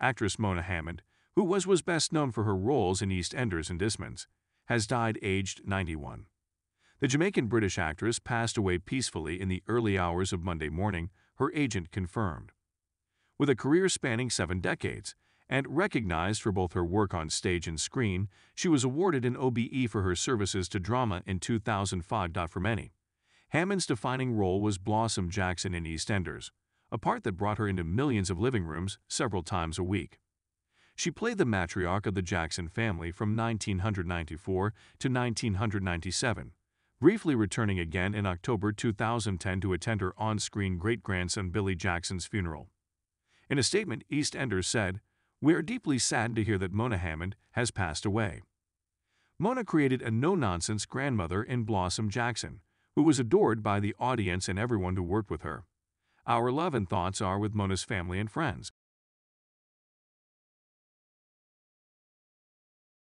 actress Mona Hammond, who was, was best known for her roles in EastEnders and Desmond's, has died aged 91. The Jamaican-British actress passed away peacefully in the early hours of Monday morning, her agent confirmed. With a career spanning seven decades, and recognized for both her work on stage and screen, she was awarded an OBE for her services to drama in 2005. For many, Hammond's defining role was Blossom Jackson in EastEnders, a part that brought her into millions of living rooms several times a week. She played the matriarch of the Jackson family from 1994 to 1997, briefly returning again in October 2010 to attend her on-screen great-grandson Billie Jackson's funeral. In a statement, EastEnders said, We are deeply saddened to hear that Mona Hammond has passed away. Mona created a no-nonsense grandmother in Blossom Jackson, who was adored by the audience and everyone who worked with her. Our love and thoughts are with Mona's family and friends.